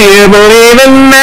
Do you believe in magic?